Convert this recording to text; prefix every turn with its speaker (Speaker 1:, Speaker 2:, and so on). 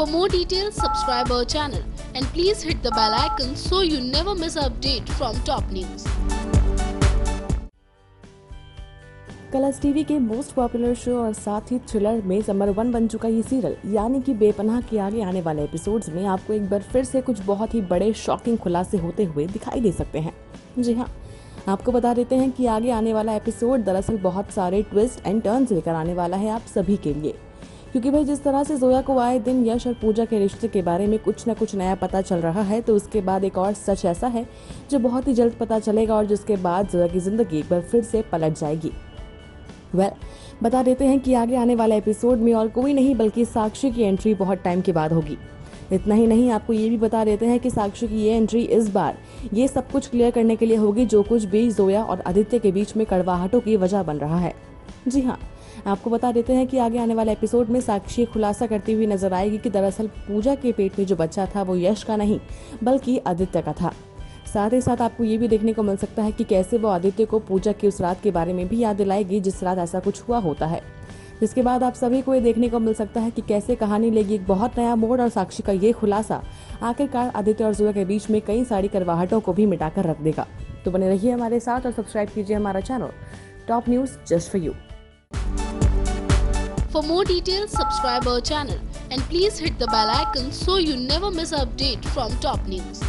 Speaker 1: For more details, subscribe our channel and please hit the bell icon so you never miss an update from top news.
Speaker 2: Colors TV के most popular show और साथ ही thriller में number one बन चुका ये serial यानी कि बेपनाह के आगे आने वाले एपिसोड्स में आपको एक बार फिर से कुछ बहुत ही बड़े शॉकिंग खुलासे होते हुए दिखाई दे सकते हैं जी हाँ आपको बता देते हैं कि आगे आने वाला एपिसोड दरअसल बहुत सारे ट्विस्ट एंड टर्न्स लेकर आने वाला है आप सभी के लिए क्योंकि भाई जिस तरह से जोया को आए दिन यश और पूजा के रिश्ते के बारे में कुछ ना कुछ नया पता चल रहा है तो उसके बाद एक और सच ऐसा है जो बहुत ही जल्द पता चलेगा और जिसके बाद जोया की ज़िंदगी एक बार फिर से पलट जाएगी। वेल well, बता देते हैं कि आगे आने वाले एपिसोड में और कोई नहीं बल्कि साक्षी की एंट्री बहुत टाइम के बाद होगी। इतना ही नहीं आपको ये भी बता देते हैं कि साक्षी की ये एंट्री इस बार ये सब कुछ क्लियर करने के लिए होगी जो कुछ भी जोया और आदित्य के बीच में कड़वाहटों की वजह बन रहा है। जी हाँ आपको बता देते हैं कि आगे आने वाले एपिसोड में साक्षी खुलासा करती हुई नज़र आएगी कि दरअसल पूजा के पेट में जो बच्चा था वो यश का नहीं, बल्कि आदित्य का था। साथ ही साथ आपको ये भी देखने को मिल सकता है कि कैसे वो आदित्य को पूजा की उस रात के बारे में भी याद दिलाएगी, जिस रात ऐसा कुछ हुआ होता है। जिसके बाद आप सभी को ये देखने को मिल सकता है कि कैसे कहानी लेगी एक बहुत नया मोड़ और साक्षी का ये खुलासा आखिरकार आदित्य और जोया के बीच में कई सारी करवाहटों को भी मिटाकर रख देगा। तो बने रहिए हमारे साथ और सब्सक्राइब कीजिए हमारा channel. top news just for you.
Speaker 1: For more details, subscribe our channel and please hit the bell icon so you never miss an update from top news.